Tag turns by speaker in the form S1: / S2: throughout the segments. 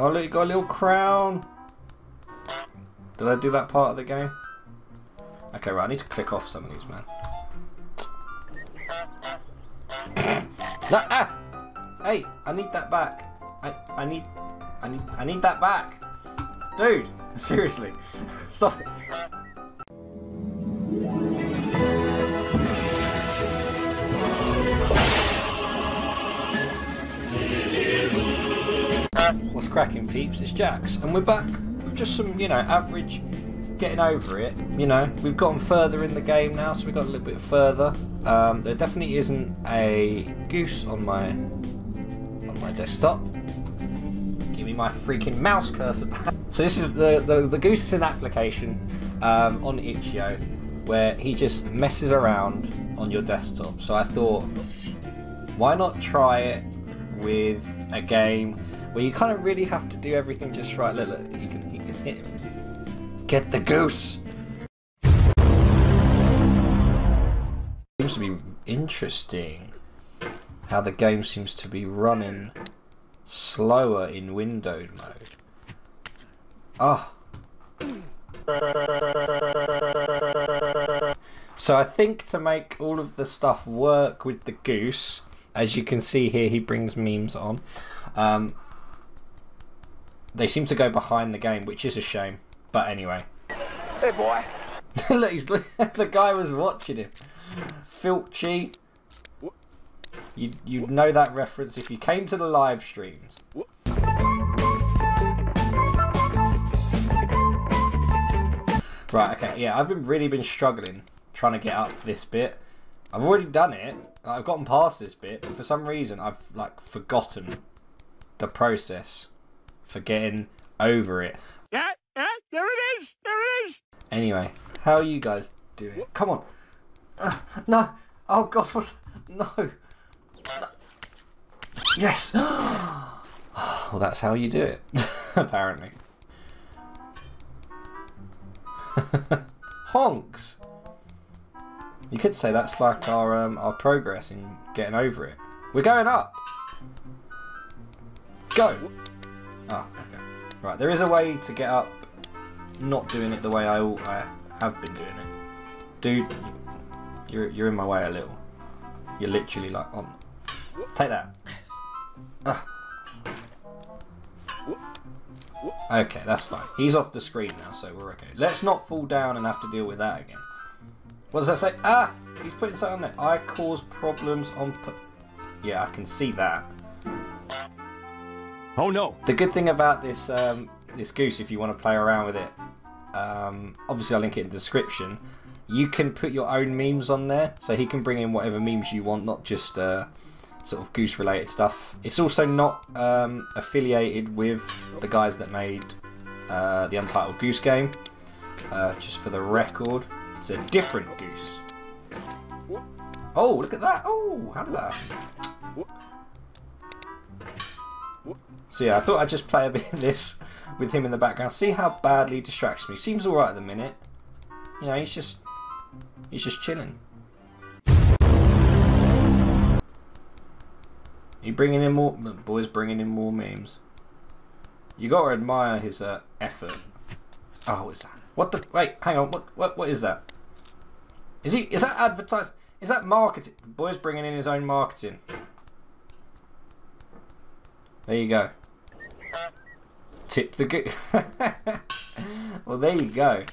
S1: Oh look, you got a little crown. Did I do that part of the game? Okay, right, I need to click off some of these, man. no, ah! Hey, I need that back. I, I need, I need, I need that back. Dude, seriously, stop it. Cracking, peeps? It's Jax, and we're back with just some, you know, average getting over it. You know, we've gotten further in the game now, so we've got a little bit further. Um, there definitely isn't a goose on my on my desktop. Give me my freaking mouse cursor back. So this is the the, the goose is an application um, on Itch.io where he just messes around on your desktop. So I thought, why not try it with a game where you kind of really have to do everything just right. Look, look, you can you can hit him. Get the goose. Seems to be interesting how the game seems to be running slower in windowed mode. Ah. So I think to make all of the stuff work with the goose, as you can see here, he brings memes on. Um, they seem to go behind the game, which is a shame. But anyway.
S2: Hey, boy.
S1: Look, the guy was watching him. Filchy. You you'd know that reference if you came to the live streams. Right, okay, yeah, I've been really been struggling trying to get up this bit. I've already done it. I've gotten past this bit, but for some reason I've like forgotten the process for getting over it.
S2: Yeah, yeah, there it is, there it is.
S1: Anyway, how are you guys doing? Come on. Uh, no. Oh God, what's no. no. Yes. well, that's how you do it, apparently. Honks. You could say that's like our um, our progress in getting over it. We're going up. Go. Oh, okay. Right, there is a way to get up, not doing it the way I, I have been doing it. Dude, you're you're in my way a little. You're literally like on. Take that. Ugh. Okay, that's fine. He's off the screen now, so we're okay. Let's not fall down and have to deal with that again. What does that say? Ah! He's putting something on there. I cause problems on... Yeah, I can see that.
S2: Oh no.
S1: The good thing about this um, this goose, if you want to play around with it, um, obviously I'll link it in the description. You can put your own memes on there, so he can bring in whatever memes you want, not just uh, sort of goose related stuff. It's also not um, affiliated with the guys that made uh, the Untitled Goose game. Uh, just for the record, it's a different goose. Oh, look at that! Oh, how did that happen? So yeah, I thought I'd just play a bit of this with him in the background. See how badly he distracts me. Seems alright at the minute. You know, he's just he's just chilling. He bringing in more the boys bringing in more memes. You gotta admire his uh, effort. Oh, what is that? What the wait, hang on, what what what is that? Is he is that advertised is that marketing The boys bringing in his own marketing? There you go. Tip the good. well, there you go.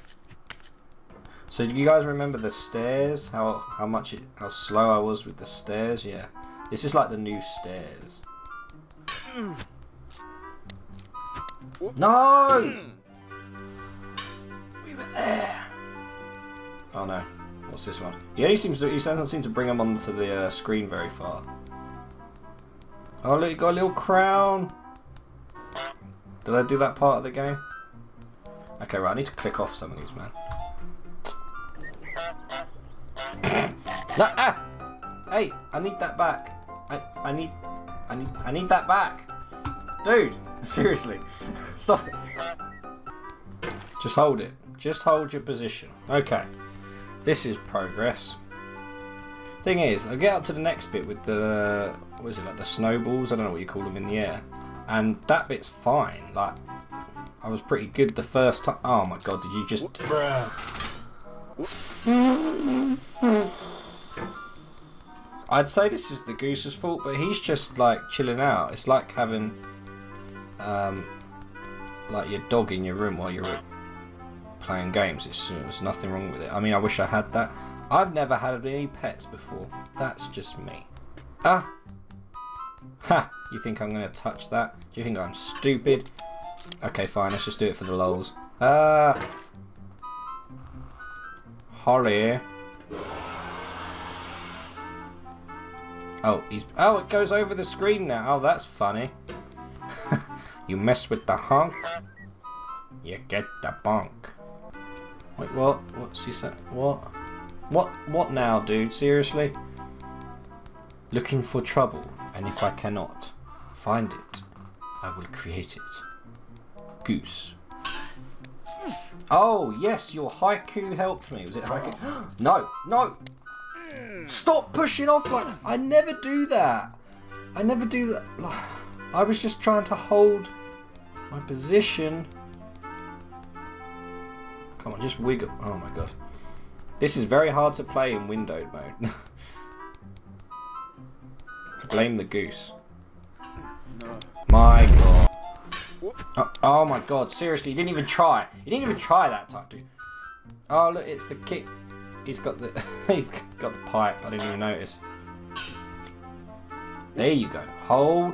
S1: So do you guys remember the stairs? How how much it, how slow I was with the stairs? Yeah. This is like the new stairs. No! We were there. Oh no. What's this one? He only seems to he doesn't seem to bring them onto the uh, screen very far. Oh look, you got a little crown. Did I do that part of the game? Okay, right, I need to click off some of these, man. no, ah! Hey, I need that back. I, I need, I need, I need that back. Dude, seriously, stop it. Just hold it. Just hold your position. Okay, this is progress. Thing is, I get up to the next bit with the, what is it, like the snowballs? I don't know what you call them in the air. And that bit's fine. Like, I was pretty good the first time. Oh my god, did you just... I'd say this is the goose's fault, but he's just like chilling out. It's like having um, like your dog in your room while you're playing games. It's, there's nothing wrong with it. I mean, I wish I had that. I've never had any pets before. That's just me. Ah! Ha! You think I'm going to touch that? Do you think I'm stupid? Okay, fine. Let's just do it for the lols. Ah! Holly. Oh, he's... Oh, it goes over the screen now. Oh, that's funny. you mess with the hunk, you get the bonk. Wait, what? What's he saying? What? What? What now, dude? Seriously? Looking for trouble, and if I cannot find it, I will create it. Goose. Oh, yes, your haiku helped me. Was it haiku? no, no! Stop pushing off like I never do that. I never do that. I was just trying to hold my position. Come on, just wiggle. Oh my god. This is very hard to play in windowed mode. Blame the goose.
S2: No.
S1: My god. Oh, oh, my god, seriously, he didn't even try. He didn't even try that time, dude. Oh look, it's the kick. He's got the he's got the pipe. I didn't even notice. There you go. Hold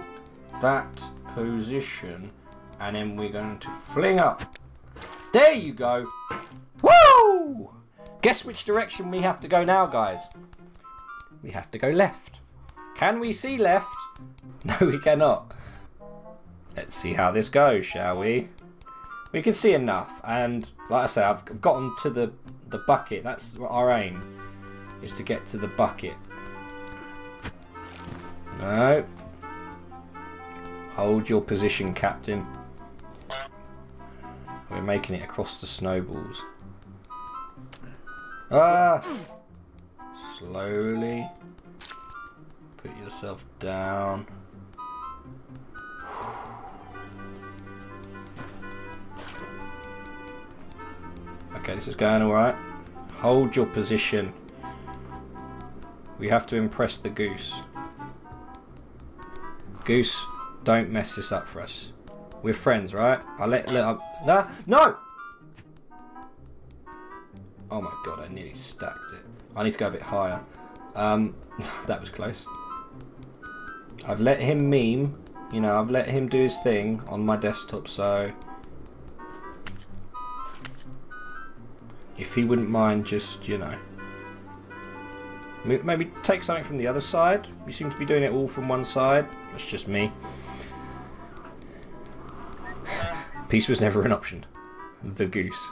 S1: that position, and then we're going to fling up. There you go. Woo! Guess which direction we have to go now, guys? We have to go left. Can we see left? No, we cannot. Let's see how this goes, shall we? We can see enough, and like I say, I've gotten to the the bucket. That's our aim, is to get to the bucket. No. Hold your position, Captain. We're making it across the snowballs. Ah! Slowly. Put yourself down. Okay, this is going alright. Hold your position. We have to impress the goose. Goose, don't mess this up for us. We're friends, right? I let let up. Nah, no. Oh my god, I nearly stacked it. I need to go a bit higher. Um, that was close. I've let him meme. You know, I've let him do his thing on my desktop, so if he wouldn't mind just, you know, maybe take something from the other side. You seem to be doing it all from one side. It's just me. Peace was never an option. The goose.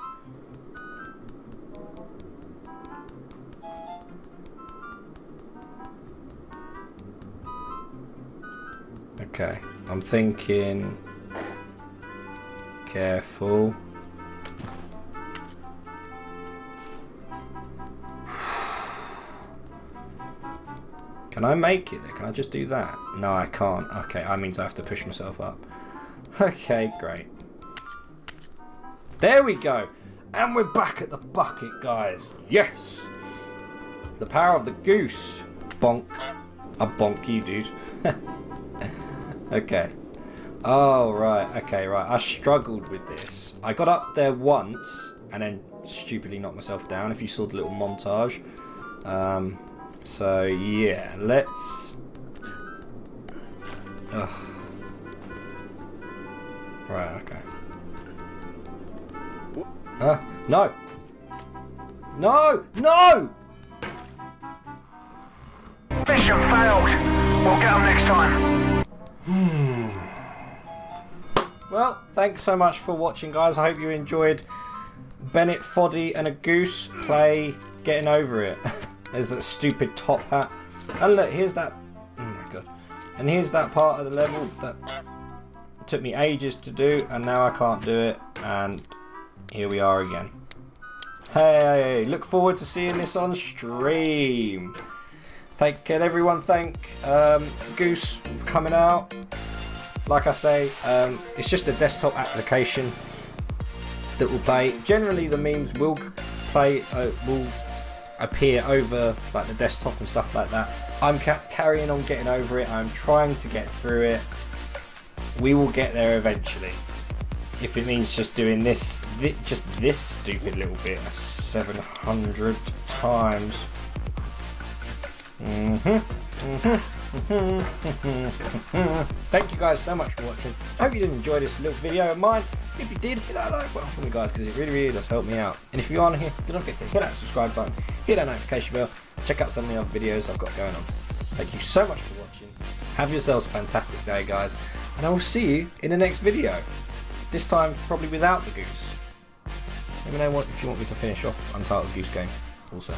S1: Okay, I'm thinking... Careful. Can I make it there? Can I just do that? No, I can't. Okay, that means I have to push myself up. Okay, great. There we go. And we're back at the bucket, guys. Yes! The power of the goose. Bonk. I bonk you, dude. okay. Oh, right. Okay, right. I struggled with this. I got up there once and then stupidly knocked myself down, if you saw the little montage. Um, so yeah, let's. Ugh. Right. Okay. Uh, no. No! No!
S2: Mission failed. We'll get them next time. Hmm.
S1: Well, thanks so much for watching, guys. I hope you enjoyed Bennett Foddy and a goose play Getting Over It. There's that stupid top hat. And look, here's that... Oh my god. And here's that part of the level that took me ages to do, and now I can't do it. And here we are again. Hey, look forward to seeing this on stream. Thank, can everyone thank um, Goose for coming out? like I say, um, it's just a desktop application that will play. Generally, the memes will play, uh, will appear over like the desktop and stuff like that. I'm ca carrying on getting over it. I'm trying to get through it. We will get there eventually. If it means just doing this, thi just this stupid little bit 700 times. Mm-hmm. Mm-hmm. Thank you guys so much for watching. I hope you did enjoy this little video of mine. If you did, hit that like button for me guys because it really, really does help me out. And if you aren't here, don't forget to hit that subscribe button, hit that notification bell, check out some of the other videos I've got going on. Thank you so much for watching. Have yourselves a fantastic day guys. And I will see you in the next video. This time probably without the goose. Let me know what if you want me to finish off Untitled Goose Game also.